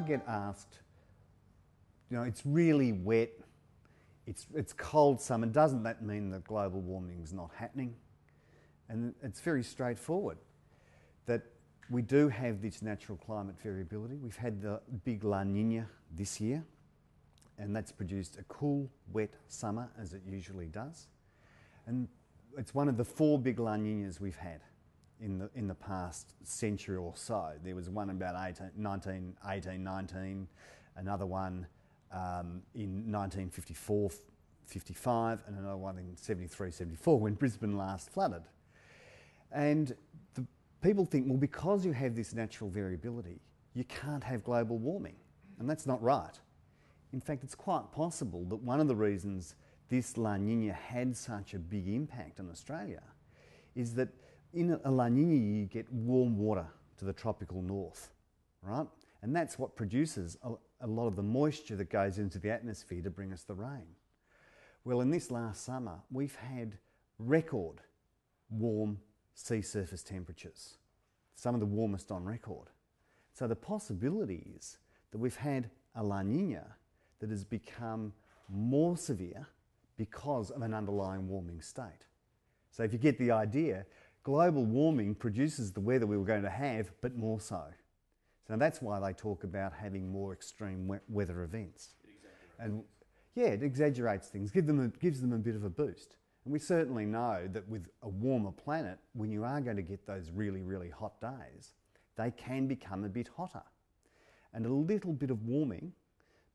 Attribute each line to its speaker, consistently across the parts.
Speaker 1: get asked, you know, it's really wet, it's, it's cold summer, doesn't that mean that global warming is not happening? And it's very straightforward that we do have this natural climate variability. We've had the big La Nina this year, and that's produced a cool, wet summer as it usually does. And it's one of the four big La Ninas we've had in the, in the past century or so. There was one about 18, 19, 18, 19, another one um, in 1954, 55, and another one in 73, 74 when Brisbane last flooded. And the people think, well, because you have this natural variability, you can't have global warming. And that's not right. In fact, it's quite possible that one of the reasons this La Nina had such a big impact on Australia is that in a La Nina you get warm water to the tropical north, right? And that's what produces a, a lot of the moisture that goes into the atmosphere to bring us the rain. Well, in this last summer, we've had record warm sea surface temperatures, some of the warmest on record. So the possibility is that we've had a La Nina that has become more severe because of an underlying warming state. So if you get the idea, global warming produces the weather we were going to have, but more so. So that's why they talk about having more extreme weather events. And yeah, it exaggerates things, give them a, gives them a bit of a boost. And we certainly know that with a warmer planet, when you are going to get those really, really hot days, they can become a bit hotter. And a little bit of warming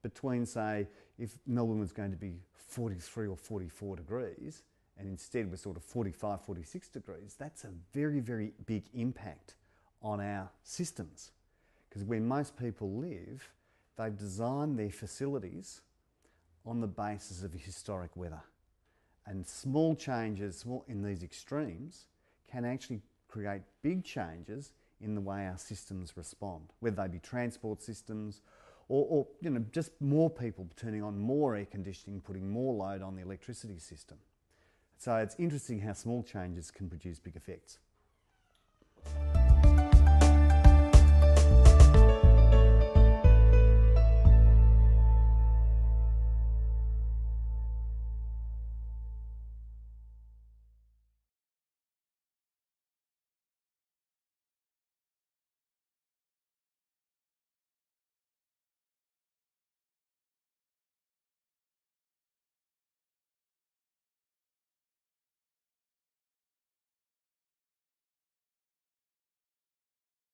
Speaker 1: between, say, if Melbourne was going to be 43 or 44 degrees, and instead we're sort of 45, 46 degrees, that's a very, very big impact on our systems. Because where most people live, they've designed their facilities on the basis of historic weather. And small changes in these extremes can actually create big changes in the way our systems respond, whether they be transport systems or, or, you know, just more people turning on more air conditioning, putting more load on the electricity system. So it's interesting how small changes can produce big effects.